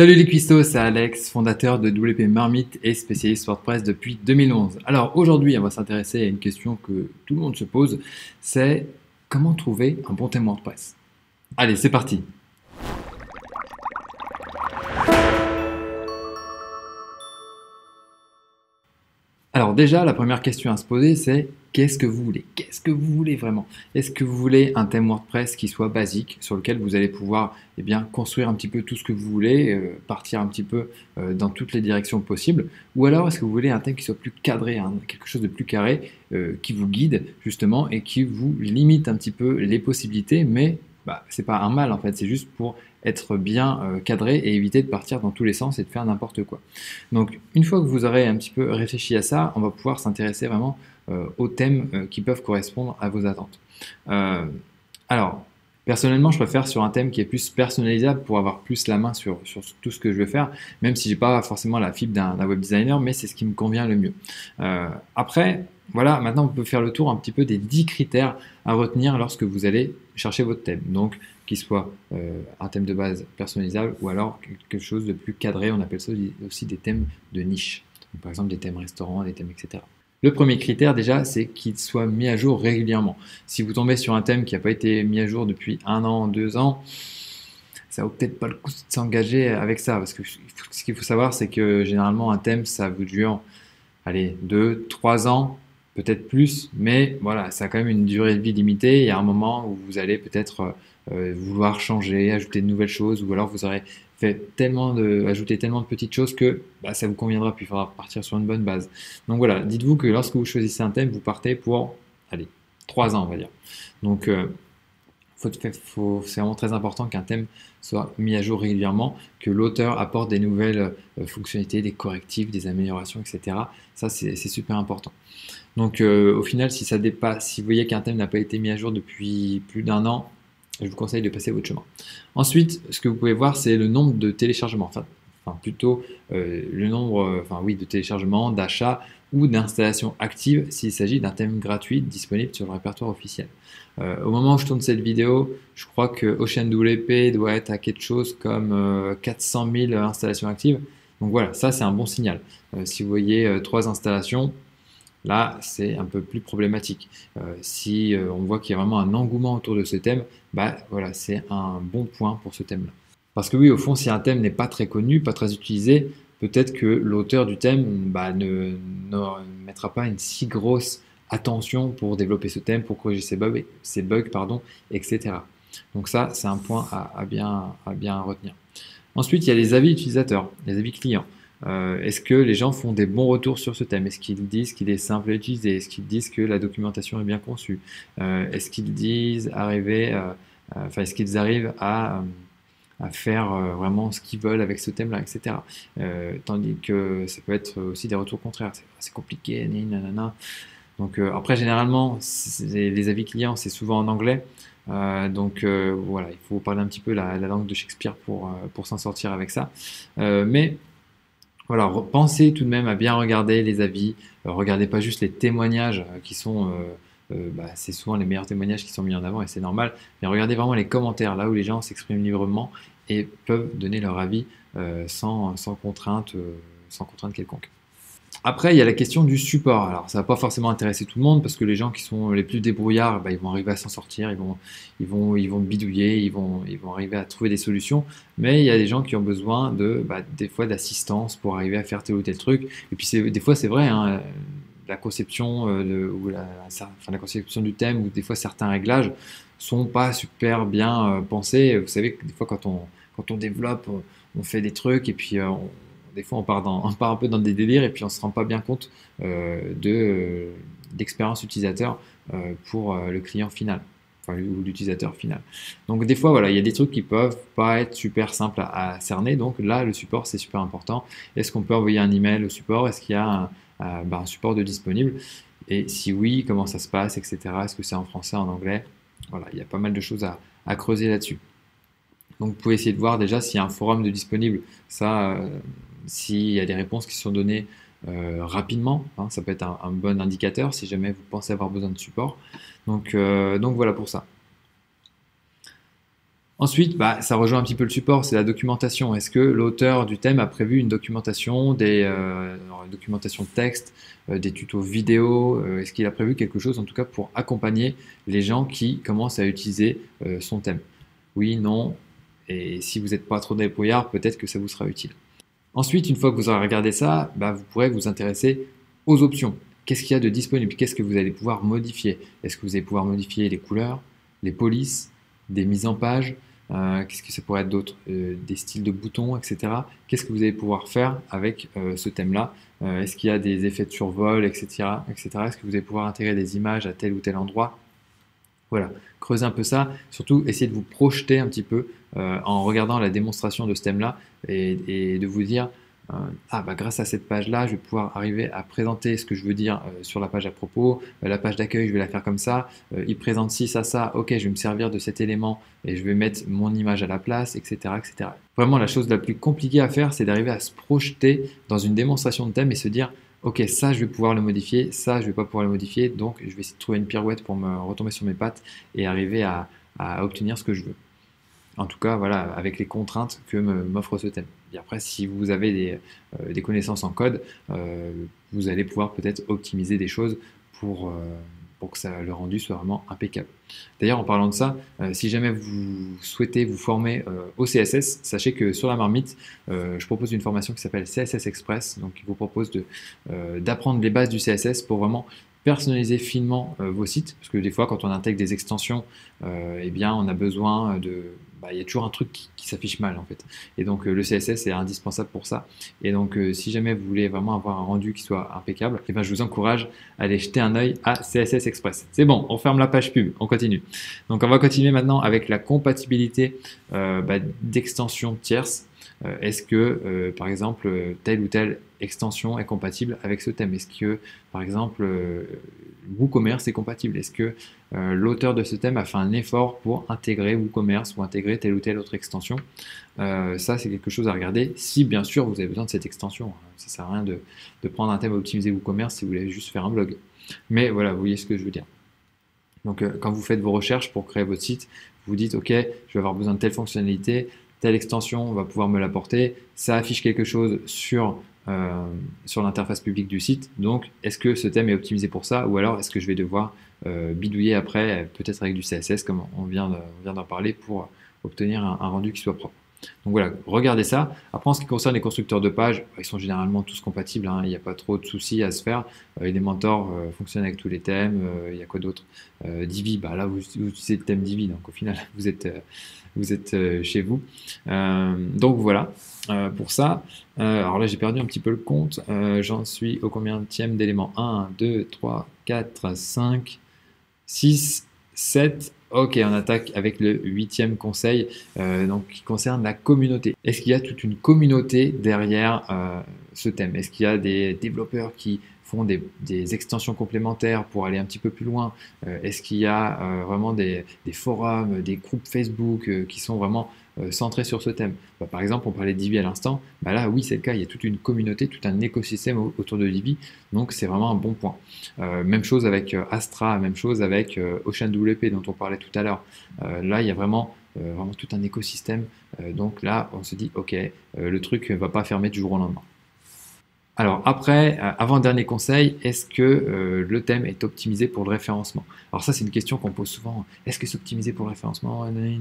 Salut les cuistots, c'est Alex, fondateur de WP Marmite et spécialiste WordPress depuis 2011. Alors aujourd'hui, on va s'intéresser à une question que tout le monde se pose, c'est comment trouver un bon thème WordPress? Allez, c'est parti Alors déjà, la première question à se poser, c'est qu'est-ce que vous voulez? Qu'est-ce que vous voulez vraiment? Est-ce que vous voulez un thème WordPress qui soit basique, sur lequel vous allez pouvoir eh construire un petit peu tout ce que vous voulez, euh, partir un petit peu euh, dans toutes les directions possibles? Ou alors est-ce que vous voulez un thème qui soit plus cadré, hein, quelque chose de plus carré, euh, qui vous guide justement et qui vous limite un petit peu les possibilités, mais bah, c'est pas un mal en fait, c'est juste pour être bien euh, cadré et éviter de partir dans tous les sens et de faire n'importe quoi. Donc une fois que vous aurez un petit peu réfléchi à ça, on va pouvoir s'intéresser vraiment euh, aux thèmes euh, qui peuvent correspondre à vos attentes. alors, personnellement, je préfère sur un thème qui est plus personnalisable pour avoir plus la main sur, sur tout ce que je veux faire, même si j'ai pas forcément la fibre d'un web designer, mais c'est ce qui me convient le mieux. après, voilà, maintenant on peut faire le tour un petit peu des 10 critères à retenir lorsque vous allez chercher votre thème. Donc, qu'il soit euh, un thème de base personnalisable ou alors quelque chose de plus cadré, on appelle ça aussi des thèmes de niche. par exemple, des thèmes restaurants, des thèmes, etc. Le premier critère déjà, c'est qu'il soit mis à jour régulièrement. Si vous tombez sur un thème qui n'a pas été mis à jour depuis un an, deux ans, ça vaut peut-être pas le coup de s'engager avec ça, parce que ce qu'il faut savoir, c'est que généralement un thème, ça vous dure, allez, deux, trois ans, peut-être plus, mais voilà, ça a quand même une durée de vie limitée. Il y a un moment où vous allez peut-être euh, vouloir changer, ajouter de nouvelles choses, ou alors vous aurez fait tellement de, ajouté tellement de petites choses que bah, ça vous conviendra, puis il faudra partir sur une bonne base. Donc voilà, dites-vous que lorsque vous choisissez un thème, vous partez pour, allez, trois ans, on va dire. Donc, euh, c'est vraiment très important qu'un thème soit mis à jour régulièrement, que l'auteur apporte des nouvelles euh, fonctionnalités, des correctifs, des améliorations, etc. Ça, c'est super important. Donc, euh, au final, si vous voyez qu'un thème n'a pas été mis à jour depuis plus d'un an, je vous conseille de passer votre chemin. Ensuite, ce que vous pouvez voir, c'est le nombre de téléchargements, enfin, plutôt euh, le nombre, enfin oui, de téléchargements, d'achats ou d'installations actives s'il s'agit d'un thème gratuit disponible sur le répertoire officiel. Euh, au moment où je tourne cette vidéo, je crois que OceanWP doit être à quelque chose comme 400 euh, 000 installations actives. Donc voilà, ça c'est un bon signal. Euh, si vous voyez trois installations, là c'est un peu plus problématique. si on voit qu'il y a vraiment un engouement autour de ce thème, bah voilà, c'est un bon point pour ce thème-là. Parce que oui, au fond, si un thème n'est pas très connu, pas très utilisé, peut-être que l'auteur du thème bah, ne, mettra pas une si grosse attention pour développer ce thème, pour corriger ses bugs, bugs pardon, etc. Donc ça, c'est un point à, bien, à bien retenir. Ensuite, il y a les avis utilisateurs, les avis clients. Euh, est-ce que les gens font des bons retours sur ce thème? Est-ce qu'ils disent qu'il est simple à utiliser? Est-ce qu'ils disent que la documentation est bien conçue? Euh, Est-ce qu'ils disent arriver, euh, enfin, est-ce qu'ils arrivent à à faire euh, vraiment ce qu'ils veulent avec ce thème-là, etc. Euh, tandis que ça peut être aussi des retours contraires. C'est compliqué, nanana. Donc euh, après, généralement, les avis clients, c'est souvent en anglais. donc voilà, il faut parler un petit peu la, langue de Shakespeare pour, pour s'en sortir avec ça. mais voilà, pensez tout de même à bien regarder les avis. regardez pas juste les témoignages qui sont euh, bah, c'est souvent les meilleurs témoignages qui sont mis en avant et c'est normal. Mais regardez vraiment les commentaires, là où les gens s'expriment librement et peuvent donner leur avis euh, sans, sans, contrainte, euh, sans contrainte quelconque. Après, il y a la question du support. Alors, ça va pas forcément intéresser tout le monde parce que les gens qui sont les plus débrouillards, bah, ils vont arriver à s'en sortir, ils vont, ils vont, ils vont bidouiller, ils vont, ils vont arriver à trouver des solutions. Mais il y a des gens qui ont besoin de, bah, des fois, d'assistance pour arriver à faire tel ou tel truc. Et puis, des fois, c'est vrai. Hein, la conception euh, de, ou la, la, conception du thème ou des fois certains réglages sont pas super bien euh, pensés. Vous savez que des fois quand on, quand on développe, on, fait des trucs et puis euh, des fois on part, dans, on part un peu dans des délires et puis on se rend pas bien compte de l'expérience utilisateur pour le client final ou l'utilisateur final. Donc des fois, voilà, il y a des trucs qui peuvent pas être super simples à, à cerner. Donc là, le support, c'est super important. Est-ce qu'on peut envoyer un email au support? Est-ce qu'il y a un, bah, un support de disponible Et si oui, comment ça se passe, etc. Est-ce que c'est en français, en anglais? Voilà, il y a pas mal de choses à, creuser là-dessus. Donc vous pouvez essayer de voir déjà s'il y a un forum de disponible. Ça, euh, s'il y a des réponses qui sont données euh, rapidement, hein, ça peut être un, bon indicateur si jamais vous pensez avoir besoin de support. Donc, euh, donc voilà pour ça. Ensuite, bah, ça rejoint un petit peu le support, c'est la documentation. Est-ce que l'auteur du thème a prévu une documentation, des euh, documentation de texte, euh, des tutos vidéo euh, Est-ce qu'il a prévu quelque chose en tout cas pour accompagner les gens qui commencent à utiliser son thème? Oui, non. Et si vous n'êtes pas trop débrouillard, peut-être que ça vous sera utile. Ensuite, une fois que vous aurez regardé ça, bah, vous pourrez vous intéresser aux options. Qu'est-ce qu'il y a de disponible? Qu'est-ce que vous allez pouvoir modifier? Est-ce que vous allez pouvoir modifier les couleurs, les polices, des mises en page? Euh, qu'est-ce que ça pourrait être d'autre? Euh, Des styles de boutons, etc. Qu'est-ce que vous allez pouvoir faire avec euh, ce thème-là? Est-ce qu'il y a des effets de survol, etc. etc. Est-ce que vous allez pouvoir intégrer des images à tel ou tel endroit? Voilà, creusez un peu ça. Surtout, essayez de vous projeter un petit peu en regardant la démonstration de ce thème-là et, de vous dire ah bah grâce à cette page-là, je vais pouvoir arriver à présenter ce que je veux dire euh, sur la page à propos. Euh, la page d'accueil, je vais la faire comme ça. il présente ci, ça, ça. Ok, je vais me servir de cet élément et je vais mettre mon image à la place, etc., etc. Vraiment, la chose la plus compliquée à faire, c'est d'arriver à se projeter dans une démonstration de thème et se dire ok, ça je vais pouvoir le modifier, ça je vais pas pouvoir le modifier, donc je vais essayer de trouver une pirouette pour me retomber sur mes pattes et arriver à obtenir ce que je veux. En tout cas, voilà, avec les contraintes que m'offre ce thème. Et après, si vous avez des, euh, connaissances en code, euh, vous allez pouvoir peut-être optimiser des choses pour, euh, pour que ça, le rendu soit vraiment impeccable. D'ailleurs, en parlant de ça, si jamais vous souhaitez vous former au CSS, sachez que sur la marmite, je propose une formation qui s'appelle CSS Express. Donc, il vous propose d'apprendre les bases du CSS pour vraiment personnaliser finement vos sites, parce que des fois, quand on intègre des extensions, eh bien, on a besoin de bah, il y a toujours un truc qui, s'affiche mal en fait. Et donc euh, le CSS est indispensable pour ça. Et donc euh, si jamais vous voulez vraiment avoir un rendu qui soit impeccable, eh ben, je vous encourage à aller jeter un œil à CSS Express. C'est bon, on ferme la page pub, on continue. Donc on va continuer maintenant avec la compatibilité euh, bah, d'extensions tierces. Est-ce que par exemple telle ou telle extension est compatible avec ce thème? Est-ce que par exemple WooCommerce est compatible? Est-ce que euh, l'auteur de ce thème a fait un effort pour intégrer WooCommerce ou intégrer telle ou telle autre extension? Euh, Ça, c'est quelque chose à regarder si bien sûr vous avez besoin de cette extension. Ça ne sert à rien de, prendre un thème optimisé WooCommerce si vous voulez juste faire un blog. Mais voilà, vous voyez ce que je veux dire. Donc, euh, quand vous faites vos recherches pour créer votre site, vous dites OK, je vais avoir besoin de telle fonctionnalité, telle extension va pouvoir me l'apporter. Ça affiche quelque chose sur euh, sur l'interface publique du site. Donc, est-ce que ce thème est optimisé pour ça ou alors est-ce que je vais devoir euh, bidouiller après, peut-être avec du CSS comme on vient d'en parler, pour obtenir un, rendu qui soit propre? Donc voilà, regardez ça. Après, en ce qui concerne les constructeurs de pages, ils sont généralement tous compatibles. Hein. il n'y a pas trop de soucis à se faire. Euh, les mentors fonctionnent avec tous les thèmes. il y a quoi d'autre? Divi, bah là, vous, utilisez le thème Divi. Donc au final, vous êtes, chez vous. donc voilà. Euh, pour ça. Euh, alors là, j'ai perdu un petit peu le compte. Euh, j'en suis au combien d'éléments? 1, 2, 3, 4, 5, 6, 7. Ok, on attaque avec le huitième conseil, donc qui concerne la communauté. Est-ce qu'il y a toute une communauté derrière ce thème? Est-ce qu'il y a des développeurs qui font des, extensions complémentaires pour aller un petit peu plus loin? Est-ce qu'il y a vraiment des, forums, des groupes Facebook qui sont vraiment euh, centré sur ce thème. Bah, par exemple, on parlait de Divi à l'instant, bah là oui c'est le cas, il y a toute une communauté, tout un écosystème autour de Divi, donc c'est vraiment un bon point. Euh, même chose avec euh, Astra, même chose avec OceanWP dont on parlait tout à l'heure. là il y a vraiment vraiment tout un écosystème. donc là, on se dit, ok, le truc ne va pas fermer du jour au lendemain. Alors après, euh, avant-dernier conseil, est-ce que euh, le thème est optimisé pour le référencement? Alors ça, c'est une question qu'on pose souvent. Est-ce que c'est optimisé pour le référencement? Mais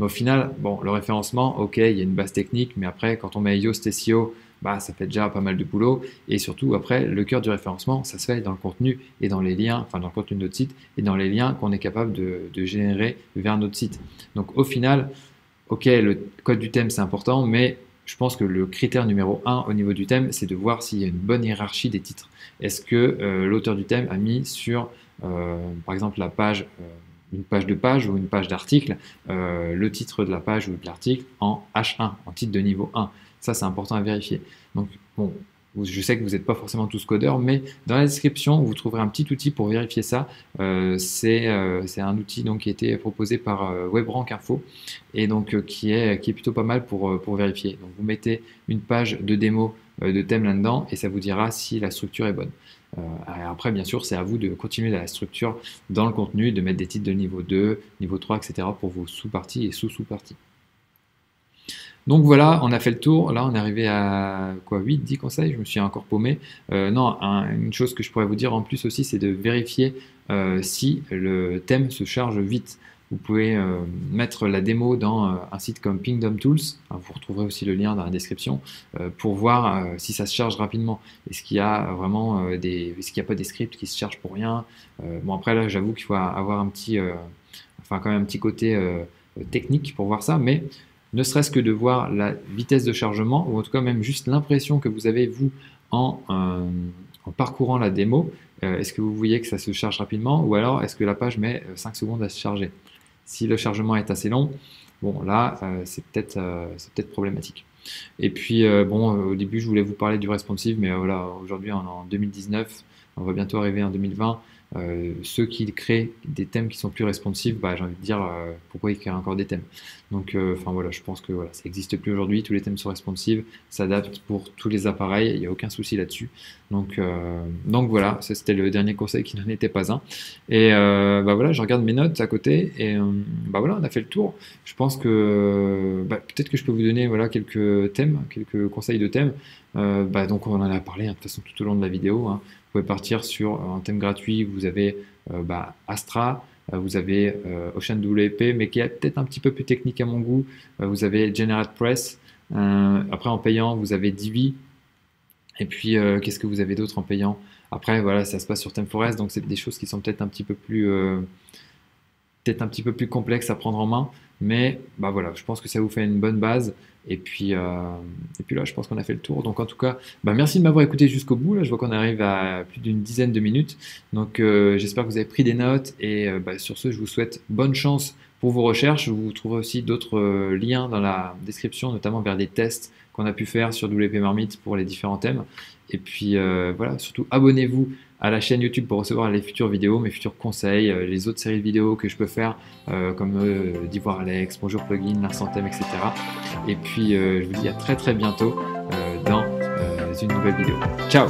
au final, bon, le référencement, ok, il y a une base technique, mais après, quand on met Yoast SEO, bah, ça fait déjà pas mal de boulot. Et surtout, après, le cœur du référencement, ça se fait dans le contenu et dans les liens, enfin dans le contenu de notre site et dans les liens qu'on est capable de, de générer vers notre site. Donc au final, ok, le code du thème, c'est important, mais je pense que le critère numéro un au niveau du thème, c'est de voir s'il y a une bonne hiérarchie des titres. Est-ce que euh, l'auteur du thème a mis sur, euh, par exemple, la page, euh, une page de page ou une page d'article, le titre de la page ou de l'article en H1, en titre de niveau 1 Ça, c'est important à vérifier. Donc, bon, je sais que vous n'êtes pas forcément tous codeurs, mais dans la description, vous trouverez un petit outil pour vérifier ça. Euh, euh, c'est un outil qui a été proposé par euh, WebRank Info et donc qui, est, qui est plutôt pas mal pour, pour vérifier. Donc, vous mettez une page de démo de thèmes là-dedans et ça vous dira si la structure est bonne. après, bien sûr, c'est à vous de continuer la structure dans le contenu, de mettre des titres de niveau 2, niveau 3, etc. pour vos sous-parties et sous-sous-parties. Donc voilà, on a fait le tour. Là, on est arrivé à quoi 8, 10 conseils? Je me suis encore paumé. Euh, non, une chose que je pourrais vous dire en plus aussi, c'est de vérifier euh, si le thème se charge vite. Vous pouvez euh, mettre la démo dans un site comme Pingdom Tools. vous retrouverez aussi le lien dans la description pour voir si ça se charge rapidement. Est-ce qu'il y a vraiment des, est-ce qu'il n'y a pas des scripts qui se chargent pour rien? Bon après là, j'avoue qu'il faut avoir un petit, un petit côté technique pour voir ça, mais ne serait-ce que de voir la vitesse de chargement, ou en tout cas même juste l'impression que vous avez, vous, en, euh, parcourant la démo. Euh, est-ce que vous voyez que ça se charge rapidement, ou alors est-ce que la page met 5 euh, secondes à se charger? Si le chargement est assez long, bon là, c'est peut-être peut problématique. Et puis, bon, au début, je voulais vous parler du responsive, mais voilà, aujourd'hui, en 2019, on va bientôt arriver en 2020. Euh, ceux qui créent des thèmes qui sont plus responsifs, bah, j'ai envie de dire euh, pourquoi ils créent encore des thèmes. Donc, euh, enfin voilà, je pense que voilà, ça n'existe plus aujourd'hui. Tous les thèmes sont responsives, s'adaptent pour tous les appareils. Il n'y a aucun souci là-dessus. Donc, donc voilà, c'était le dernier conseil qui n'en était pas un. Et bah voilà, je regarde mes notes à côté et bah voilà, on a fait le tour. Je pense que bah, peut-être que je peux vous donner voilà quelques thèmes, quelques conseils de thèmes. bah, donc on en a parlé hein, de toute façon tout au long de la vidéo. Hein. Vous pouvez partir sur un thème gratuit, vous avez euh, bah, Astra, euh, vous avez euh, OceanWP, mais qui est peut-être un petit peu plus technique à mon goût. vous avez GeneratePress. après, en payant, vous avez Divi. Et puis, qu'est-ce que vous avez d'autre en payant? Après, voilà, ça se passe sur ThemeForest, donc c'est des choses qui sont peut-être un petit peu plus peut-être un petit peu plus complexes à prendre en main. Mais bah voilà, je pense que ça vous fait une bonne base. Et puis, euh, et là, je pense qu'on a fait le tour. Donc en tout cas, bah merci de m'avoir écouté jusqu'au bout. Là, je vois qu'on arrive à plus d'une dizaine de minutes. Donc euh, j'espère que vous avez pris des notes. Et euh, bah, sur ce, je vous souhaite bonne chance pour vos recherches. Vous trouverez aussi d'autres liens dans la description, notamment vers des tests qu'on a pu faire sur WP Marmite pour les différents thèmes. Et puis voilà, surtout abonnez-vous à la chaîne YouTube pour recevoir les futures vidéos, mes futurs conseils, euh, les autres séries de vidéos que je peux faire, euh, comme euh, d'Ivoire Alex, Bonjour Plugin, Larsanthème, etc. Et puis je vous dis à très très bientôt dans une nouvelle vidéo. Ciao